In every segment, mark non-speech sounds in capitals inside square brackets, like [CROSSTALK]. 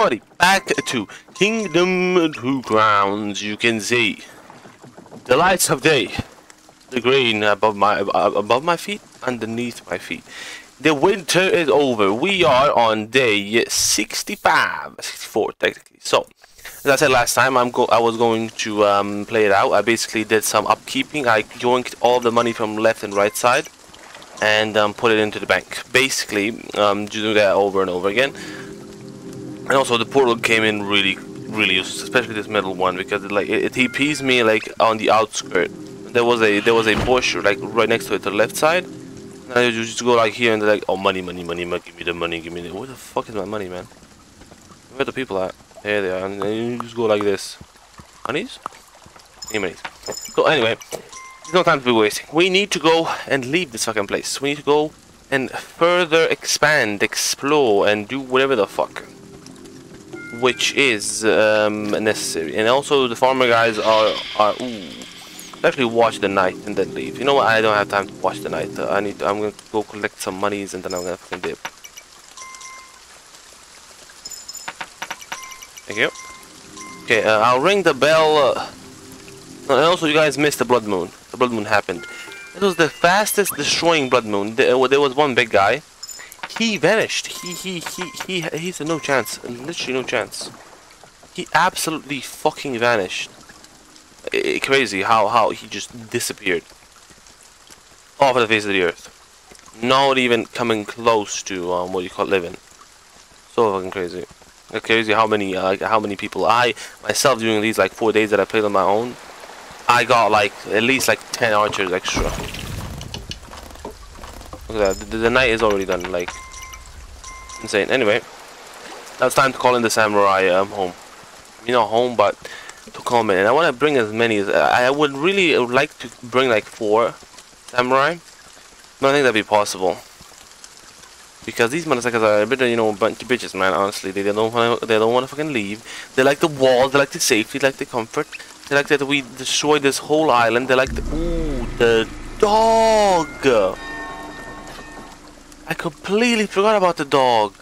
back to Kingdom Two Crowns, You can see the lights of day, the green above my above my feet, underneath my feet. The winter is over. We are on day 65, 64 technically. So, as I said last time, I'm go I was going to um, play it out. I basically did some upkeeping. I yoinked all the money from left and right side and um, put it into the bank. Basically, um, do that over and over again. And also, the portal came in really, really useful, especially this middle one because it, like it, it TPs me like on the outskirt. There was a there was a bush like right next to it to the left side. And I just go like here and they're like, oh money, money, money, money, give me the money, give me the. Where the fuck is my money, man? Where the people at? There they are. And then you just go like this. Honeys? Monies. So anyway, there's no time to be wasting. We need to go and leave this fucking place. We need to go and further expand, explore, and do whatever the fuck. Which is um, necessary. And also the farmer guys are are ooh. Actually watch the night and then leave. You know what? I don't have time to watch the night. I need. To, I'm gonna go collect some monies and then I'm gonna fucking dip. Thank you. Okay, uh, I'll ring the bell. Uh, and also, you guys missed the blood moon. The blood moon happened. It was the fastest destroying blood moon. There, there was one big guy. He vanished. He he he he. He's a no chance. Literally no chance. He absolutely fucking vanished. I, crazy how how he just disappeared off the face of the earth. Not even coming close to um, what you call living. So fucking crazy. It's crazy how many uh, how many people I myself during these like four days that I played on my own. I got like at least like 10 archers extra. Look at that, the, the night is already done, like, insane. Anyway, now it's time to call in the samurai um, home. You know, home, but to come in. And I want to bring as many as, I would really like to bring like four samurai. But I think that'd be possible. Because these motherfuckers are a bit, you know, a bunch of bitches, man. Honestly, they, don't want, they don't want to fucking leave. They like the walls, they like the safety, they like the comfort. They like that we destroy this whole island. They like the ooh the dog. Completely forgot about the dog.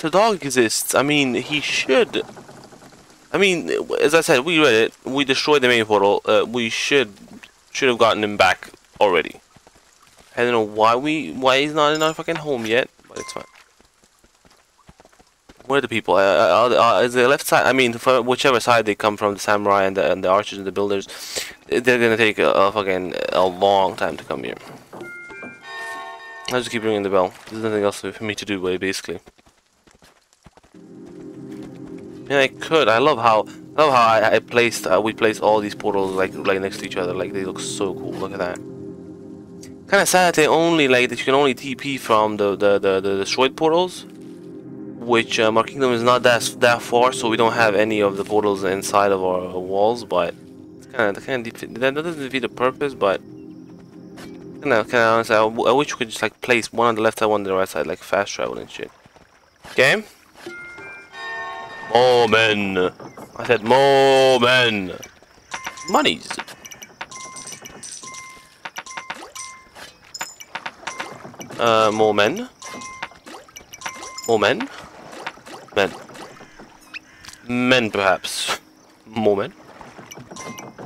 The dog exists. I mean, he should. I mean, as I said, we read it. We destroyed the main portal. Uh, we should should have gotten him back already. I don't know why we why he's not in our fucking home yet, but it's fine. Where are the people? Uh, uh, uh, is the left side? I mean, whichever side they come from, the samurai and the, and the archers and the builders, they're gonna take a, a fucking a long time to come here. I'll just keep ringing the bell. There's nothing else for me to do, basically. Yeah, I could. I love how I love how I, I placed uh, we placed all these portals like right next to each other. Like they look so cool. Look at that. Kind of sad they only like that you can only TP from the the the, the destroyed portals which um, our kingdom is not that that far, so we don't have any of the portals inside of our walls. But it's kind of kind of that doesn't defeat the purpose. But of kind honestly, I, I wish we could just like place one on the left side, one on the right side, like fast travel and shit. Game? More men. I said more men. Monies. Uh, more men. More men. Men. Men, perhaps. More men?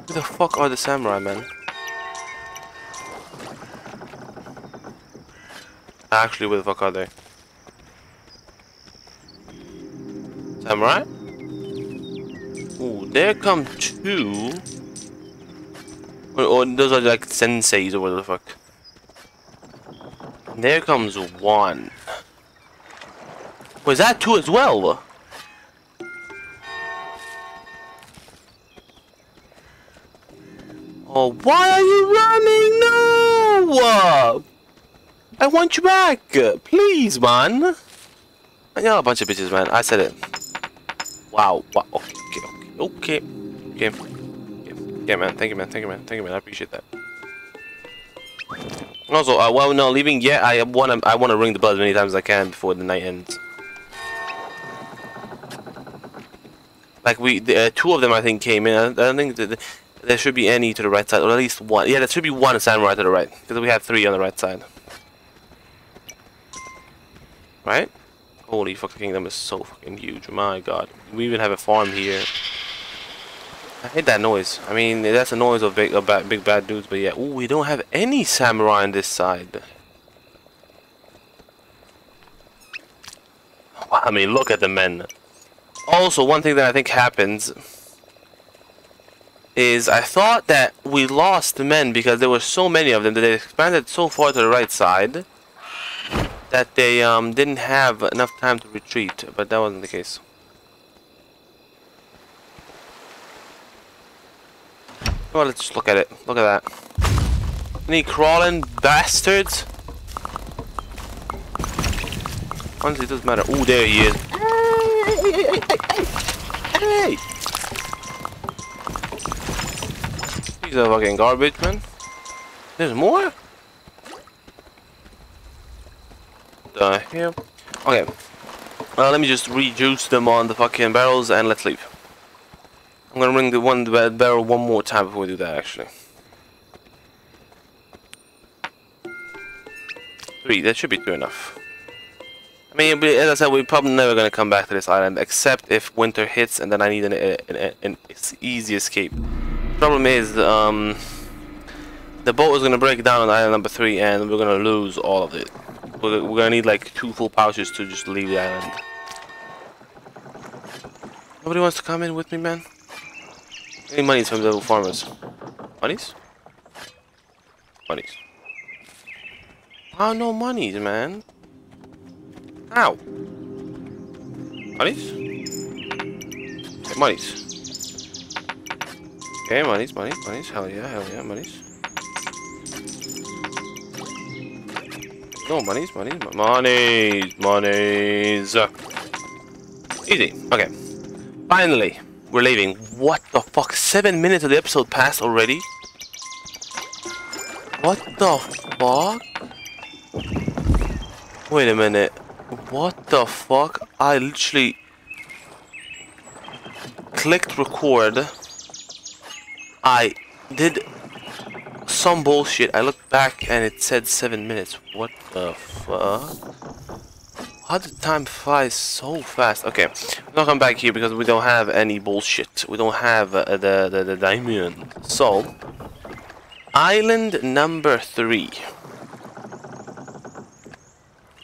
Who the fuck are the samurai men? Actually, where the fuck are they? Samurai? Ooh, there come two. Or, or oh, those are like senseis or whatever the fuck. There comes one. Was that two as well? Oh, why are you running? No! I want you back. Please, man. You're a bunch of bitches, man. I said it. Wow. Wow. Okay, okay, okay. Okay. Okay, okay man. Thank you, man. Thank you, man. Thank you, man. I appreciate that. Also, uh, well, no, leaving yet. I wanna, I wanna ring the bell as many times as I can before the night ends. Like we, the, uh, two of them I think came in. I, I don't think that there should be any to the right side, or at least one. Yeah, there should be one samurai to the right, because we have three on the right side. Right? Holy fucking kingdom is so fucking huge. My god. We even have a farm here. I hate that noise. I mean, that's the noise of big, of bad, big bad dudes, but yeah. Ooh, we don't have any samurai on this side. I mean, look at the men. Also, one thing that I think happens is I thought that we lost men because there were so many of them that they expanded so far to the right side that they um, didn't have enough time to retreat, but that wasn't the case. Well, let's just look at it. Look at that. Any crawling bastards? Honestly, it doesn't matter. Oh, there he is. Hey! He's a fucking garbage, man. There's more? The hell? Okay. Well, let me just rejuice them on the fucking barrels and let's leave. I'm gonna ring the one the barrel one more time before we do that, actually. Three, that should be two enough. I mean, as I said, we're probably never gonna come back to this island, except if winter hits and then I need an, an, an easy escape. Problem is, um, the boat is gonna break down on island number three, and we're gonna lose all of it. We're, gonna need like two full pouches to just leave the island. Nobody wants to come in with me, man. Any monies from the farmers? Monies? Monies. Oh, no monies, man. How? Monies? Okay, monies. Okay, monies, monies, monies. Hell yeah, hell yeah, monies. No, monies, monies, monies, monies. Easy. Okay. Finally. We're leaving. What the fuck? Seven minutes of the episode passed already? What the fuck? Wait a minute. What the fuck? I literally clicked record. I did some bullshit. I looked back and it said seven minutes. What the fuck? How did time fly so fast? Okay, we're gonna come back here because we don't have any bullshit. We don't have uh, the, the, the diamond. So, island number three.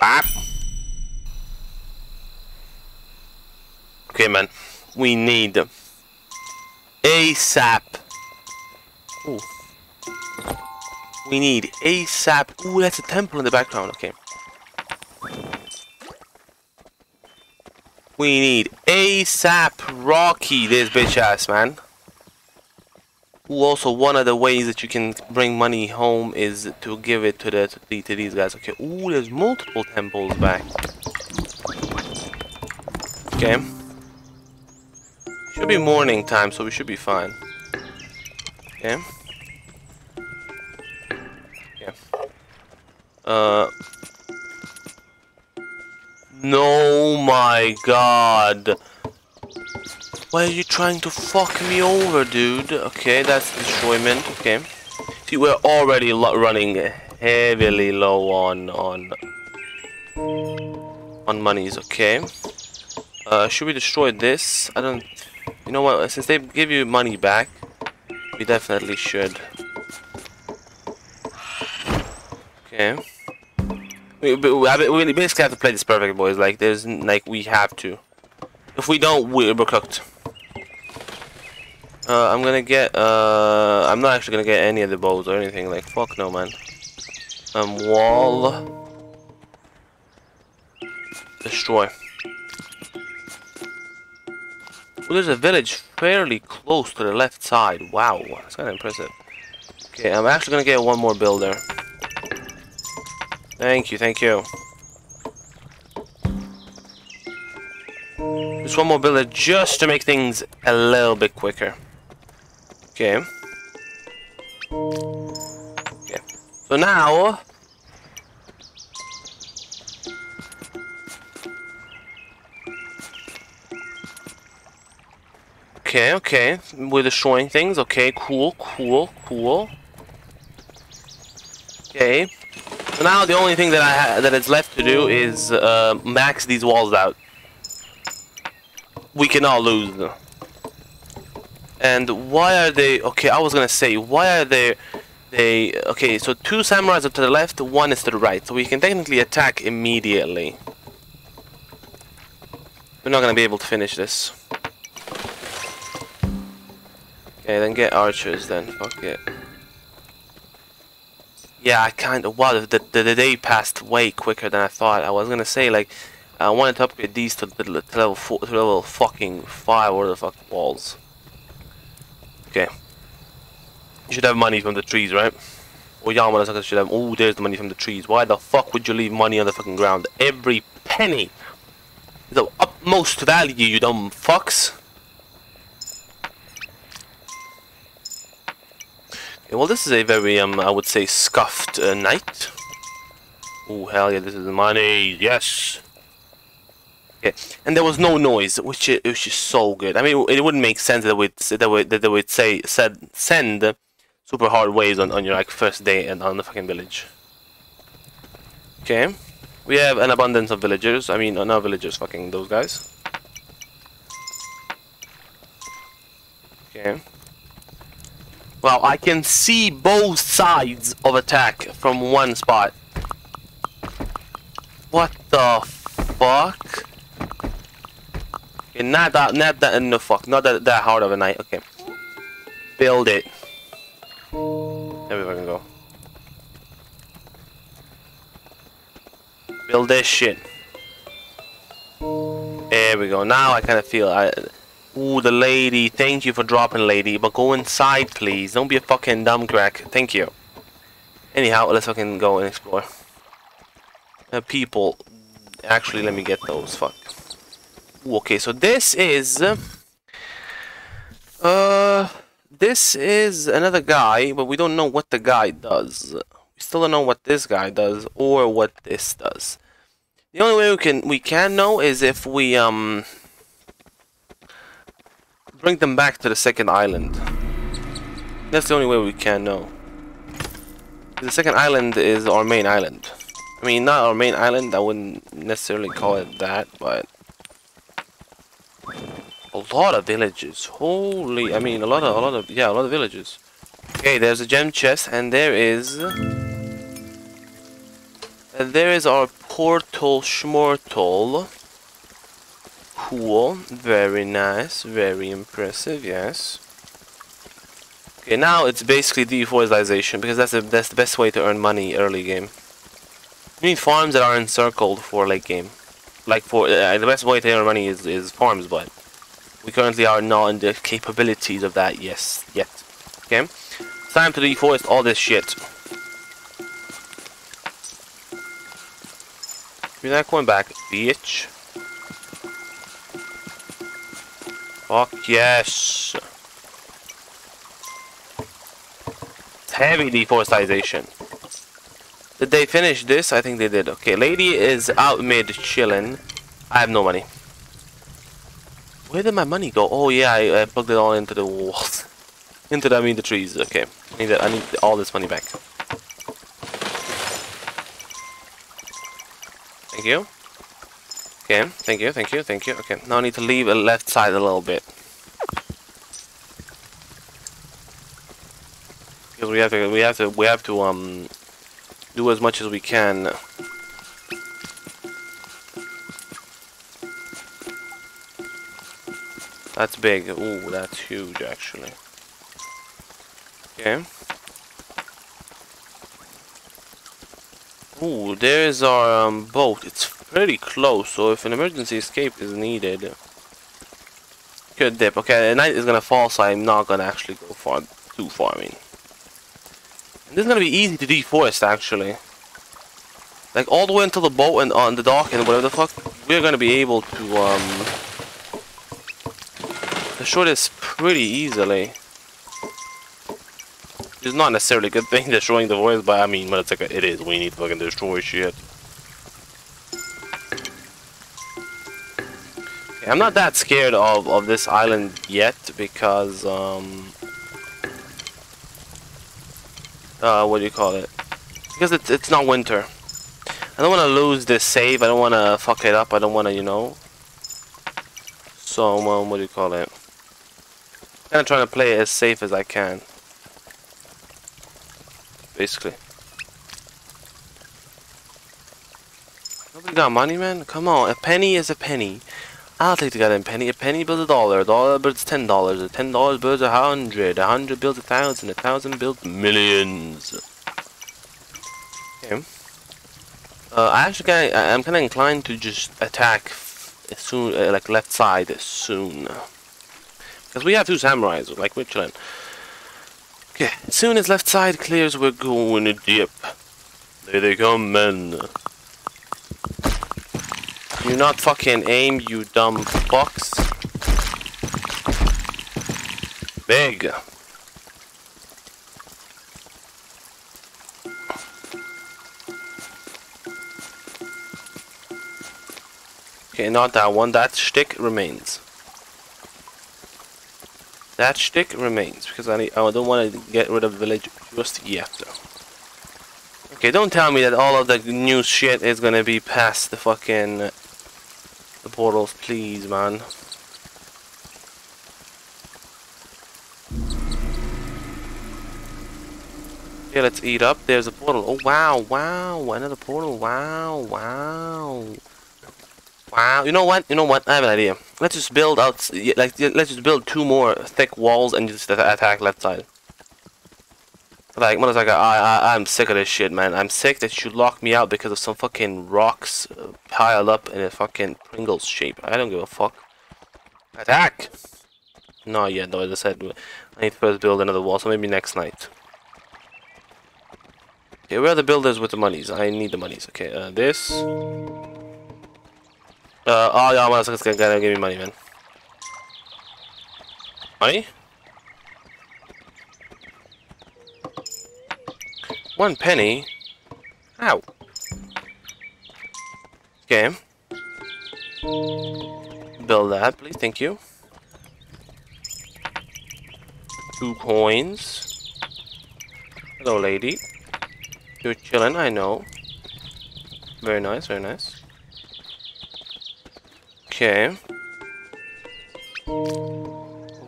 Ah. Okay, man. We need ASAP. Ooh. We need ASAP. Ooh, that's a temple in the background. Okay. We need ASAP Rocky this bitch ass, man. Ooh, also one of the ways that you can bring money home is to give it to the to, to these guys. Okay. Ooh, there's multiple temples back. Okay. Should be morning time, so we should be fine. Okay. Uh. No, my god. Why are you trying to fuck me over, dude? Okay, that's destroyment. Okay. See, we're already running heavily low on on on monies. Okay. Uh, should we destroy this? I don't. You know what? Since they give you money back, we definitely should. Okay. We, we, we basically have to play this perfect, boys. Like, there's, like, we have to. If we don't, we're cooked. Uh, I'm gonna get, uh, I'm not actually gonna get any of the bows or anything. Like, fuck no, man. Um, wall. Destroy. Well, there's a village fairly close to the left side. Wow, that's kind of impressive. Okay, I'm actually gonna get one more builder. Thank you, thank you. Just one more builder just to make things a little bit quicker. Okay. Okay. So now... Okay, okay. We're destroying things. Okay, cool, cool, cool. Okay So now the only thing that I ha that is left to do is uh, max these walls out. We cannot lose. And why are they? Okay, I was gonna say why are they? They okay. So two samurais are to the left, one is to the right. So we can technically attack immediately. We're not gonna be able to finish this. Okay, then get archers then. Fuck it. Yeah, I kind of. Wow, the, the, the day passed way quicker than I thought. I was gonna say, like, I wanted to upgrade these to, to level four, to level fucking five or the fuck walls. Okay. You should have money from the trees, right? Or Yamana should have. Oh, there's the money from the trees. Why the fuck would you leave money on the fucking ground? Every penny the utmost value, you dumb fucks. Well, this is a very, um, I would say, scuffed uh, night. Oh, hell yeah, this is money. Yes. Okay, and there was no noise, which is, which is so good. I mean, it wouldn't make sense that would that would that they would say said send super hard waves on on your like first day and on the fucking village. Okay, we have an abundance of villagers. I mean, not villagers, fucking those guys. Okay. Well, I can see both sides of attack from one spot. What the fuck? Okay, not that, not that, no fuck, not that, that hard of a night. Okay. Build it. There we go. Build this shit. There we go. Now I kind of feel I. Ooh, the lady. Thank you for dropping, lady. But go inside, please. Don't be a fucking dumb crack. Thank you. Anyhow, let's fucking go and explore. Uh, people. Actually, let me get those. Fuck. Ooh, okay, so this is... Uh... This is another guy, but we don't know what the guy does. We still don't know what this guy does, or what this does. The only way we can we can know is if we um bring them back to the second island. That's the only way we can know. The second island is our main island. I mean, not our main island, I wouldn't necessarily call it that, but... A lot of villages. Holy, I mean, a lot of, a lot of, yeah, a lot of villages. Okay, there's a gem chest, and there is... And there is our portal schmortal. Cool. Very nice. Very impressive. Yes. Okay, now it's basically deforestation because that's the that's the best way to earn money early game. You need farms that are encircled for late game. Like for uh, the best way to earn money is is farms, but we currently are not in the capabilities of that. Yes, yet. Okay, it's time to deforest all this shit. You're not going back, bitch. Fuck yes. Heavy deforestation. Did they finish this? I think they did. Okay, lady is out mid chilling. I have no money. Where did my money go? Oh yeah, I, I plugged it all into the walls. [LAUGHS] into the, I mean the trees. Okay, I need, I need all this money back. Thank you. Okay, thank you, thank you, thank you. Okay, now I need to leave the left side a little bit. Because we have to, we have to, we have to, um, do as much as we can. That's big. Ooh, that's huge, actually. Okay. Ooh, there's our um, boat. It's pretty close, so if an emergency escape is needed, could dip. Okay, the night is gonna fall, so I'm not gonna actually go far too far. I mean, and this is gonna be easy to deforest actually. Like all the way until the boat and on the dock and whatever the fuck, we're gonna be able to um destroy this pretty easily. It's not necessarily a good thing [LAUGHS] destroying the voice, but I mean, but it's like a, it is. We need to fucking destroy shit. Okay, I'm not that scared of of this island yet because um uh what do you call it? Because it's, it's not winter. I don't want to lose this save. I don't want to fuck it up. I don't want to, you know. So, um, what do you call it? kind of trying to play it as safe as I can. Basically. Nobody got money, man? Come on, a penny is a penny. I'll take the goddamn penny. A penny builds a dollar. A dollar builds ten dollars. A ten dollars builds a hundred. A hundred builds a thousand. A thousand builds millions. Okay. Uh, I actually kind I'm kind of inclined to just attack soon, uh, like left side soon. Because we have two samurais, like we're chilling. Okay, as soon as left side clears, we're going to dip. There they come, men. You not fucking aim, you dumb fucks. Big. Okay, not that one. That stick remains. That stick remains because I need, oh, I don't want to get rid of village just yet. Okay, don't tell me that all of the new shit is gonna be past the fucking the portals, please, man. Yeah, let's eat up. There's a portal. Oh wow, wow, another portal. Wow, wow. Wow, you know what? You know what? I have an idea. Let's just build out, like, let's just build two more thick walls and just attack left side. Like, motherfucker, I, I, I'm sick of this shit, man. I'm sick that you locked me out because of some fucking rocks uh, piled up in a fucking Pringles shape. I don't give a fuck. Attack! No, yet, though, as I said, I need to first build another wall, so maybe next night. Okay, where are the builders with the monies? I need the monies. Okay, uh, this... Uh, oh yeah, motherfucker's gonna give me money, man. Money? One penny? Ow. Okay. Build that, please, thank you. Two coins. Hello, lady. You're chilling, I know. Very nice, very nice. Okay.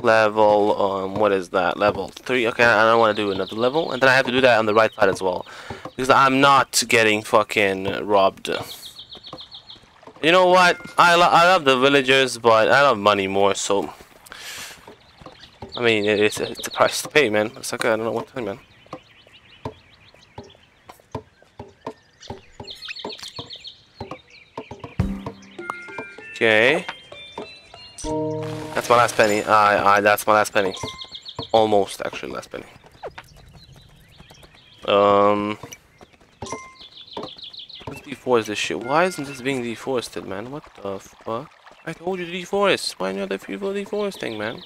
Level, um, what is that? Level 3. Okay, I don't want to do another level. And then I have to do that on the right side as well. Because I'm not getting fucking robbed. You know what? I, lo I love the villagers, but I love money more, so... I mean, it's, it's a price to pay, man. It's okay, I don't know what to say, man. Okay. That's my last penny. I, I, that's my last penny. Almost, actually, last penny. Um. Let's deforest this shit. Why isn't this being deforested, man? What the fuck? I told you to deforest. Why not the people deforesting, man?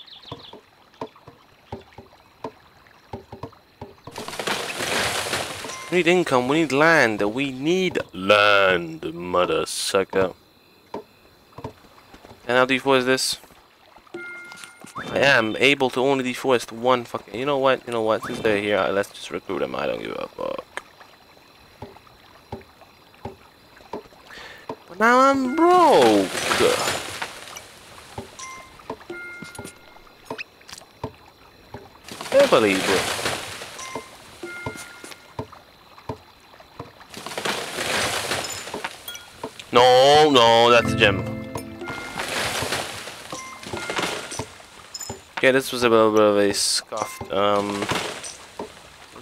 We need income. We need land. We need land, mother sucker. And how deforest this? I am able to only deforest one fucking... You know what? You know what? Since they're here, let's just recruit them. I don't give a fuck. But now I'm broke. Believe it. No, no, that's a gem. Okay, this was a little bit of a scuffed um,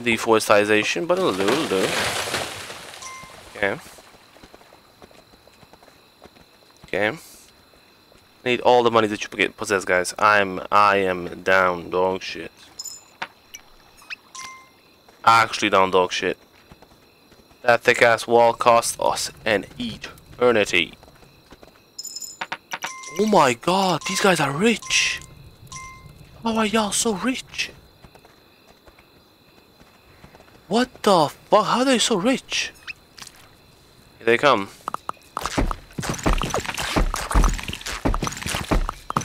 deforestation, but it'll do, it'll do. Okay. Okay. Need all the money that you possess, guys. I'm, I am down dog shit. Actually down dog shit. That thick ass wall cost us an eternity. Oh my god, these guys are rich. How are y'all so rich? What the fuck? How are they so rich? Here they come.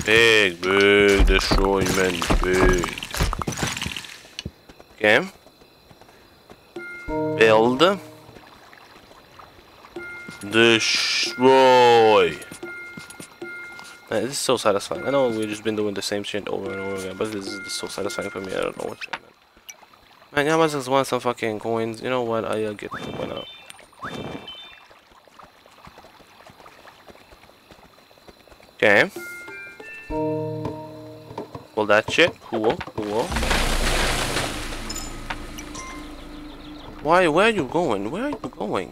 Big, big destroyment, big. Okay. Build. Destroy. Man, this is so satisfying. Ah, I know we've just been doing the same shit over and over again, but this is so satisfying for me. I don't know what shit, man. Man, just want some fucking coins. You know what? I'll get them. Why not? Okay. Well, that shit. Cool, cool. Why? Where are you going? Where are you going?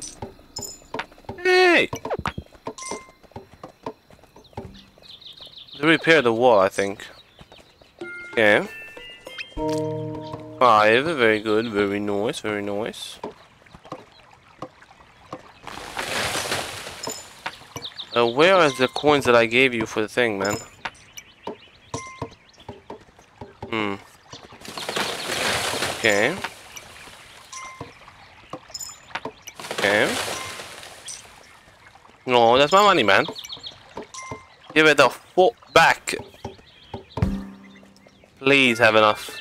To repair the wall, I think. Okay. Five, very good, very nice, very nice. Uh, where are the coins that I gave you for the thing, man? Hmm. Okay. Okay. No, that's my money, man. Give it the fuck back. Please have enough.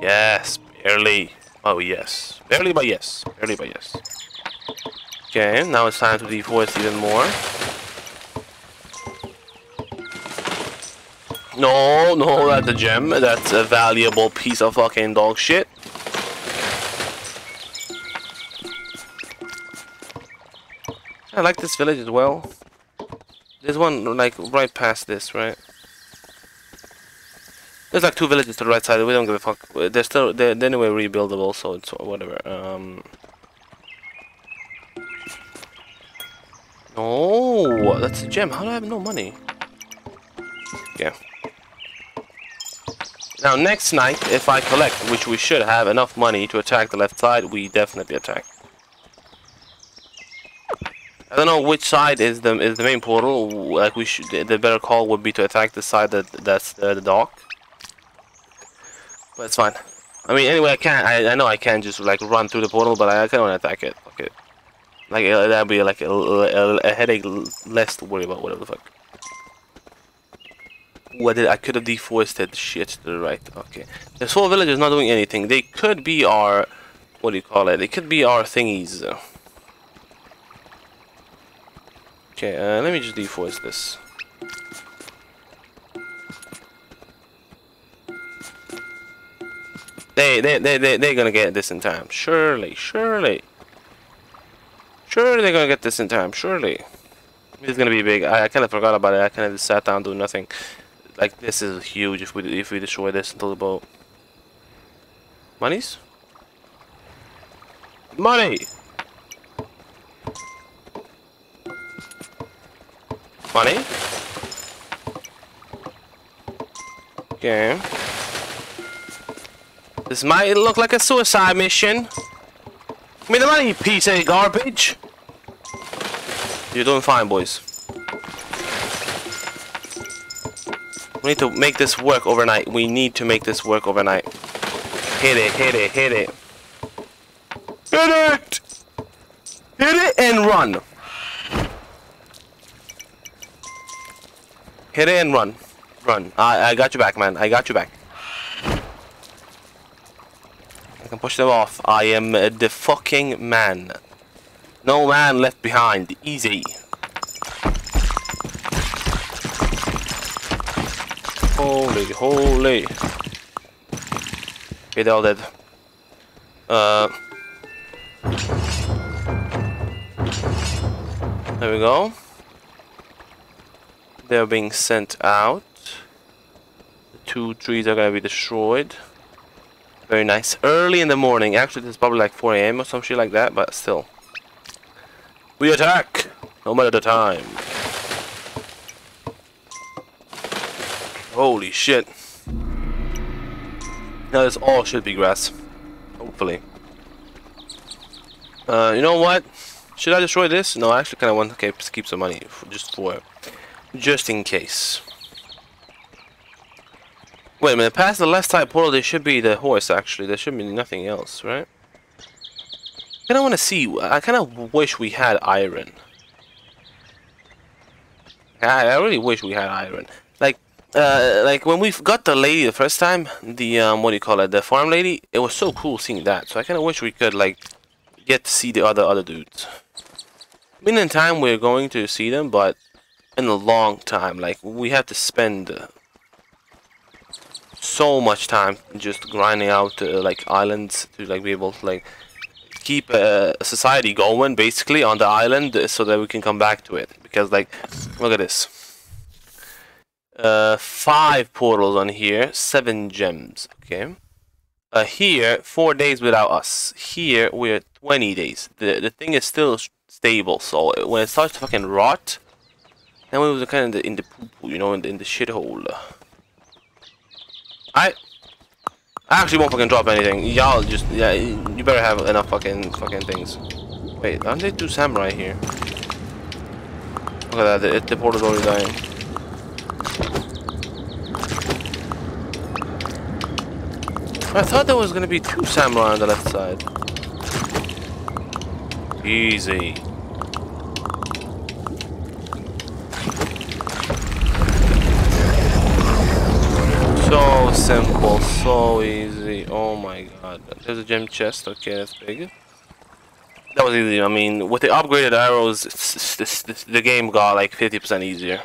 Yes, barely. Oh, yes. Barely, but yes. Barely, but yes. Okay, now it's time to deforest even more. No, no, that's a gem. That's a valuable piece of fucking dog shit. I like this village as well. There's one like right past this, right? There's like two villages to the right side. We don't give a fuck. They're still they're, they're anyway rebuildable, so it's whatever. Um. No, that's a gem. How do I have no money? Yeah. Now next night, if I collect, which we should have enough money to attack the left side, we definitely attack. I don't know which side is the is the main portal. Like we should, the better call would be to attack the side that that's uh, the dock. But it's fine. I mean, anyway, I can't. I, I know I can't just like run through the portal, but I, I kind of want to attack it. It. Like uh, that'd be like a, a, a, headache less to worry about. Whatever the fuck. What did I could have deforested shit to the right? Okay. This whole village is not doing anything. They could be our what do you call it? They could be our thingies. Okay, uh, let me just deforest this. They, they, they, they, they're gonna get this in time. Surely, surely. Surely they're gonna get this in time, surely. It's gonna be big. I, I kind of forgot about it. I kind of just sat down doing nothing. Like, this is huge if we, if we destroy this until the boat. Monies? Money! Money? Okay. This might look like a suicide mission. Give me the money, piece of garbage. You're doing fine, boys. We need to make this work overnight. We need to make this work overnight. Hit it, hit it, hit it. Hit it! Hit it and run. Hit it and run. Run. I, I got you back, man. I got you back. I can push them off. I am the fucking man. No man left behind. Easy. Holy, holy. Okay, they're all dead. Uh. There we go. They're being sent out. The two trees are gonna be destroyed. Very nice. Early in the morning. Actually, it's probably like 4 a.m. or some shit like that, but still. We attack! No matter the time. Holy shit. Now this all should be grass. Hopefully. Uh, you know what? Should I destroy this? No, I actually kind of want to keep some money for, just for just in case. Wait a minute, past the left side portal there should be the horse actually, there should be nothing else, right? I kinda wanna see, I kinda wish we had iron. I, I really wish we had iron. Like, uh, like when we got the lady the first time, the um, what do you call it, the farm lady, it was so cool seeing that. So I kind of wish we could like get to see the other other dudes. I mean, in time we're going to see them, but in a long time, like we have to spend uh, so much time just grinding out uh, like islands to like be able to like keep uh, society going basically on the island uh, so that we can come back to it because like look at this uh, five portals on here, seven gems. Okay. Uh, here, four days without us. Here, we're 20 days. The the thing is still stable, so when it starts to fucking rot, then we was kind of in the, in the poo, you know, in the, in the shithole. I I actually won't fucking drop anything. Y'all just yeah, you better have enough fucking fucking things. Wait, aren't they two samurai here? Look at that, the, the portal's already dying. I thought there was gonna be two samurai on the left side. Easy. So simple, so easy. Oh my god. There's a gem chest. Okay, that's big. That was easy. I mean, with the upgraded arrows, the game got like 50% easier.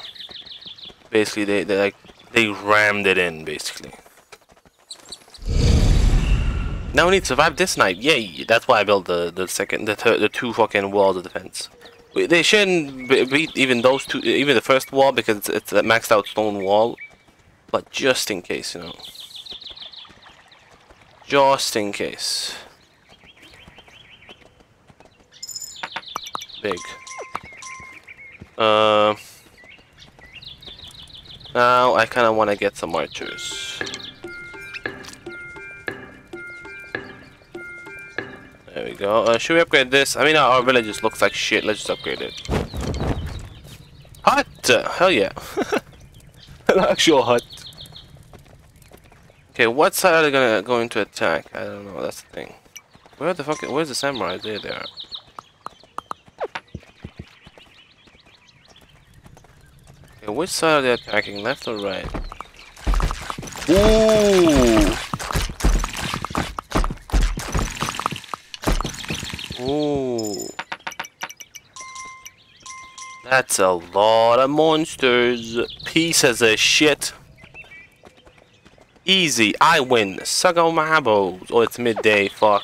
Basically, they, they like they rammed it in. Basically. Now we need to survive this night. Yay! That's why I built the the second, the the two fucking walls of defense. They shouldn't beat even those two, even the first wall because it's, it's a maxed out stone wall. But just in case, you know. Just in case. Big. Uh. Now I kind of want to get some archers. There we go. Uh, should we upgrade this? I mean, our, village just looks like shit. Let's just upgrade it. Hut! hell yeah. [LAUGHS] An actual hut. Okay, what side are they gonna going to attack? I don't know. That's the thing. Where the fuck? Where's the samurai? There they are. Okay, which side are they attacking? Left or right? Ooh! Ooh. That's a lot of monsters. Pieces of shit. Easy, I win. Suck on my balls. Oh, it's midday, fuck.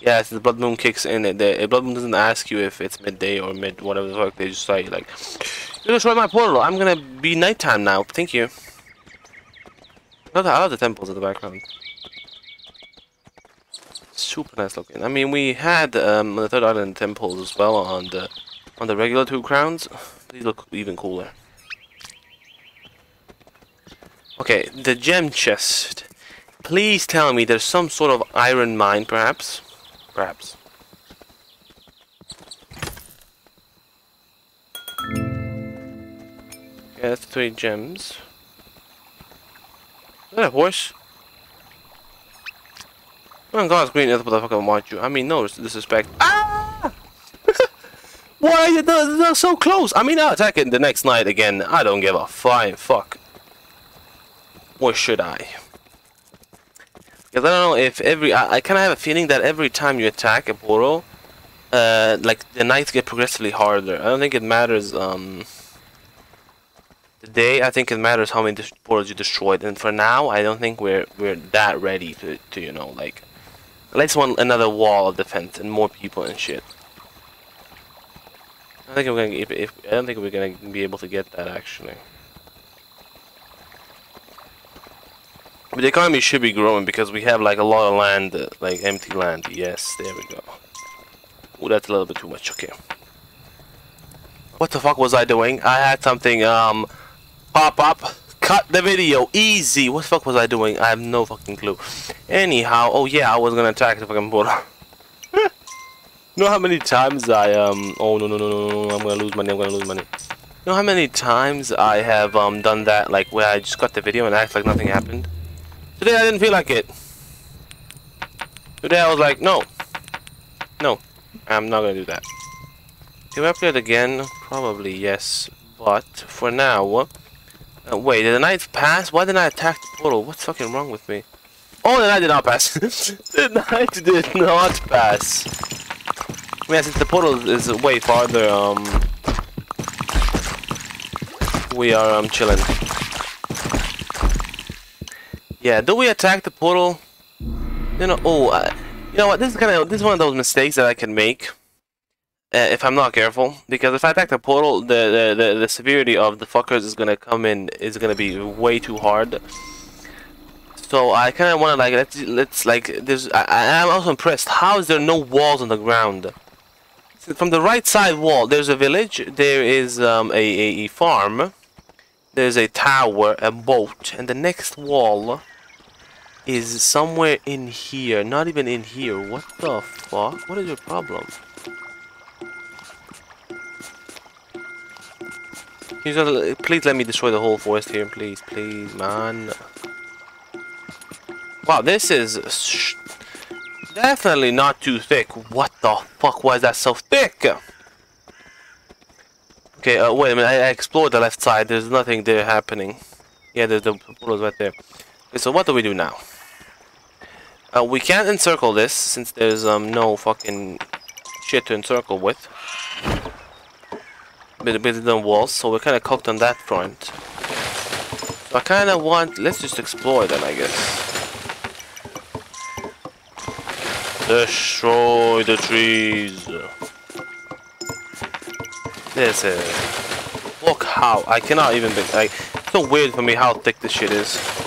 Yes, the blood moon kicks in. The blood moon doesn't ask you if it's midday or mid whatever the fuck. They just say like, you destroyed my portal. I'm gonna be nighttime now. Thank you. I love the temples in the background super nice looking. I mean, we had um, the Third Island temples as well on the on the regular two crowns. These look even cooler. Okay, the gem chest. Please tell me there's some sort of iron mine, perhaps? Perhaps. That's three gems. Is that a horse? Oh God's green fuck I want you. I mean, no disrespect. Ah! [LAUGHS] Why are they're so close? I mean, I'll attack it the next night again. I don't give a flying fuck. Or should I? Because I don't know if every... I, I kind of have a feeling that every time you attack a portal, uh, like, the nights get progressively harder. I don't think it matters, um... The day, I think it matters how many portals you destroyed. And for now, I don't think we're we're that ready to, to you know, like Let's want another wall of defense and more people and shit. I think we're gonna if, if I don't think we're gonna be able to get that actually. But the economy should be growing because we have like a lot of land, like empty land. Yes, there we go. Oh, that's a little bit too much. Okay. What the fuck was I doing? I had something um pop up. Cut the video. Easy. What the fuck was I doing? I have no fucking clue. Anyhow, oh yeah, I was gonna attack the fucking portal. [LAUGHS] you know how many times I, um... Oh, no, no, no, no, no, I'm gonna lose money, I'm gonna lose money. You know how many times I have, um, done that, like, where I just cut the video and act like nothing happened? Today I didn't feel like it. Today I was like, no. No. I'm not gonna do that. Can we upgrade again? Probably yes. But, for now... Uh, wait, did the night pass? Why didn't I attack the portal? What's fucking wrong with me? Oh, the night did not pass. [LAUGHS] the night did not pass. Yeah, since the portal is way farther, um, we are um chilling. Yeah, do we attack the portal? You know, oh, uh, you know what? This is kind of this is one of those mistakes that I can make uh, if I'm not careful. Because if I attack the portal, the, the the the severity of the fuckers is gonna come in is gonna be way too hard. So I kind of want to like let's let's like there's I, I'm also impressed. How is there no walls on the ground? From the right side wall, there's a village. There is um, a, a, a farm. There's a tower, a boat, and the next wall is somewhere in here. Not even in here. What the fuck? What is your problem? Please let me destroy the whole forest here, please, please, man. Wow, this is definitely not too thick. What the fuck was that so thick? Okay, uh, wait a minute. I, I, explored the left side. There's nothing there happening. Yeah, there's the portals right there. Okay, so what do we do now? Uh, we can't encircle this since there's um no fucking shit to encircle with. Bit bit the walls, so we're kind of cocked on that front. So I kind of want. Let's just explore then, I guess. Destroy the trees. This is. Look how I cannot even be like. It's so weird for me how thick this shit is.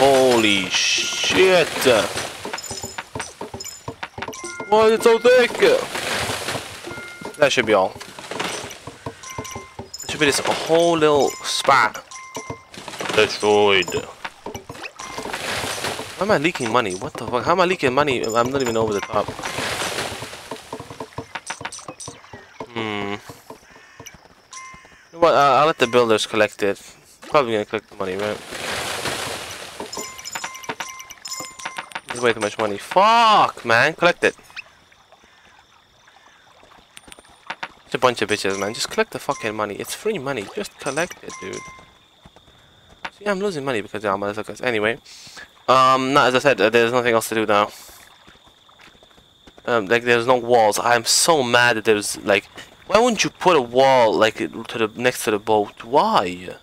Holy shit! Why is it so thick? That should be all. It should be this whole little spot. Destroyed. Why am I leaking money? What the fuck? How am I leaking money? I'm not even over the top. Hmm. You know what? Uh, I'll let the builders collect it. Probably gonna collect the money, right? There's way too much money. Fuck, man. Collect it. It's a bunch of bitches, man. Just collect the fucking money. It's free money. Just collect it, dude. See, I'm losing money because of motherfuckers. Anyway. Um, no, as I said, uh, there's nothing else to do now. Um, like, there's no walls. I'm so mad that there's, like... Why wouldn't you put a wall, like, to the next to the boat? Why?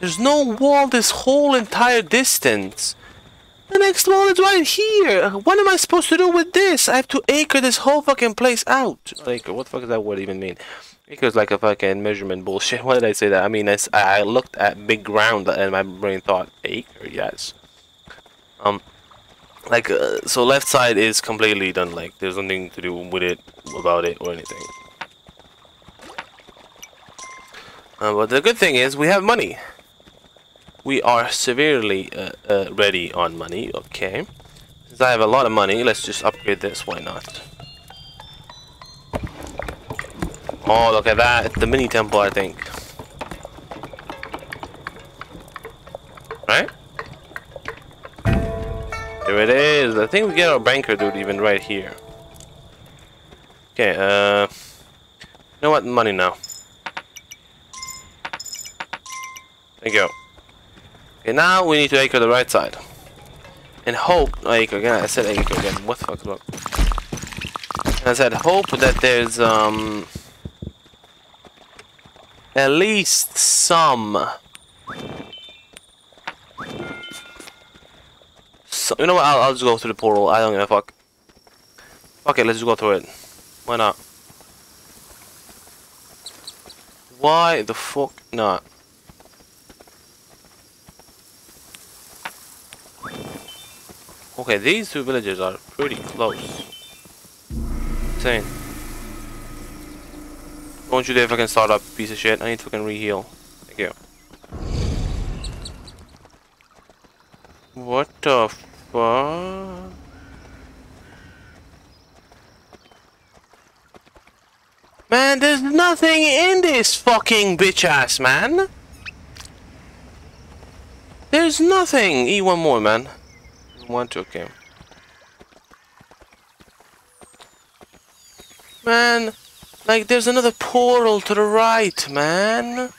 There's no wall this whole entire distance. The next wall is right here. What am I supposed to do with this? I have to acre this whole fucking place out. Acre, what the fuck does that word even mean? Because like a fucking measurement bullshit. [LAUGHS] Why did I say that? I mean, I looked at big ground and my brain thought acre. Yes. Um, like uh, so, left side is completely done. Like there's nothing to do with it, about it, or anything. Uh, but the good thing is we have money. We are severely uh, uh, ready on money. Okay. Since I have a lot of money, let's just upgrade this. Why not? Oh, look at that. It's the mini temple, I think. Right? There it is. I think we get our banker dude even right here. Okay, uh... You know what? Money now. Thank you. Okay, now we need to acre the right side. And hope... Oh, acre again. I said acre again. What the fuck is up? And I said hope that there's, um... At least some. So, you know what? I'll, I'll just go through the portal. I don't give a fuck. Okay, let's just go through it. Why not? Why the fuck not? Okay, these two villages are pretty close. Insane. Don't you dare fucking start up, piece of shit. I need to fucking re-heal. Thank you. What the fuck? Man, there's nothing in this fucking bitch ass, man. There's nothing. Eat one more, man. One, two, okay. Man, Like, there's another portal to the right, man.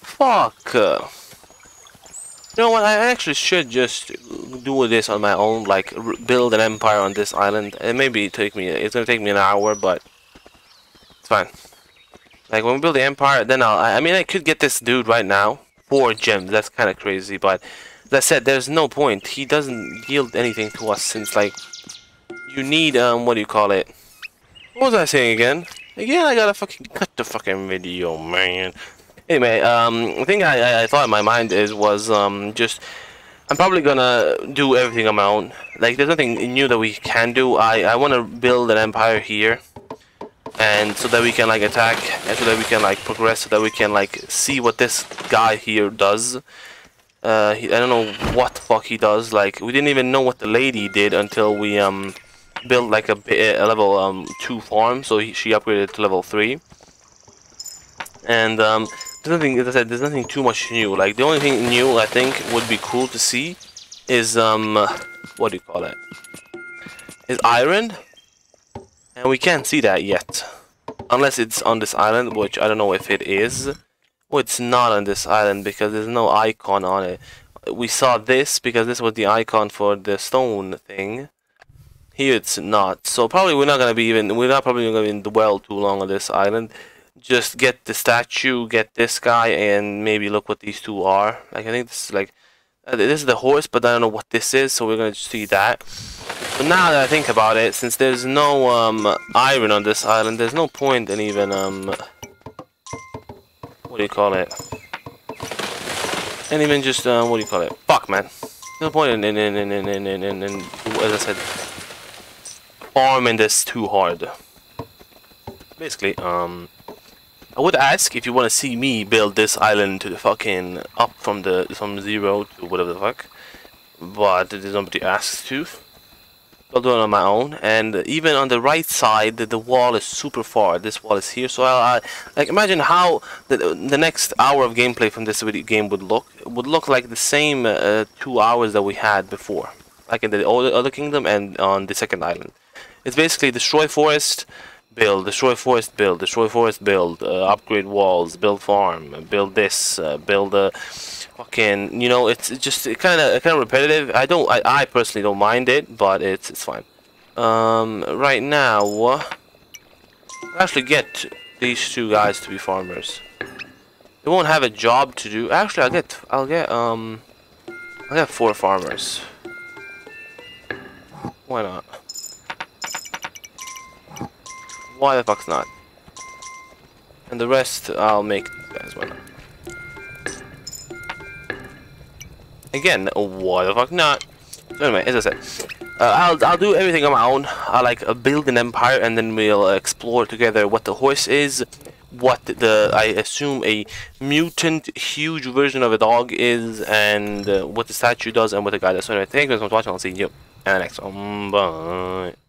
Fuck. Uh, you know what? I actually should just do this on my own, like build an empire on this island. It maybe take me. It's gonna take me an hour, but it's fine. Like when we build the empire, then I'll. I mean, I could get this dude right now. Four gems. That's kind of crazy, but as I said, there's no point. He doesn't yield anything to us since like you need um what do you call it? What was I saying again? Again, I gotta fucking cut the fucking video, man. Anyway, um, the thing I, I thought in my mind is was um just I'm probably gonna do everything on my own. Like, there's nothing new that we can do. I I want to build an empire here, and so that we can like attack, and so that we can like progress, so that we can like see what this guy here does. Uh, he, I don't know what the fuck he does. Like, we didn't even know what the lady did until we um built like a, a level um two farm. So he, she upgraded to level three, and um there's nothing, as I said, there's nothing too much new. Like, the only thing new I think would be cool to see is, um, what do you call it? Is iron. And we can't see that yet. Unless it's on this island, which I don't know if it is. Well, it's not on this island because there's no icon on it. We saw this because this was the icon for the stone thing. Here it's not. So probably we're not gonna be even, we're not probably gonna dwell too long on this island just get the statue, get this guy, and maybe look what these two are. Like, I think this is like, uh, this is the horse, but I don't know what this is, so we're gonna see that. But now that I think about it, since there's no um, iron on this island, there's no point in even, um, what do you call it? And even just um, what do you call it? Fuck, man. No point in in in in in in in, in as I said, farming this too hard. Basically, um, I would ask if you want to see me build this island to the fucking up from the from zero to whatever the fuck, but there's nobody asks to. I'll do it on my own, and even on the right side, the, the wall is super far. This wall is here, so I, I like imagine how the the next hour of gameplay from this video game would look. It would look like the same uh, two hours that we had before, like in the other kingdom and on the second island. It's basically destroy forest build, destroy forest, build, destroy forest, build, uh, upgrade walls, build farm, build this, uh, build a fucking, you know, it's just kind of kind of repetitive. I don't, I, I personally don't mind it, but it's it's fine. Um, right now, uh, actually get these two guys to be farmers. They won't have a job to do. Actually, I'll get, I'll get, um, I'll get four farmers. Why not? Why the fuck's not? And the rest I'll make as well. Again, why the fuck not? Anyway, as I said, uh, I'll I'll do everything on my own. I like uh, build an empire, and then we'll explore together what the horse is, what the I assume a mutant huge version of a dog is, and uh, what the statue does, and what the guy does. So anyway, thank you much for watching. I'll see you in the next one. Bye.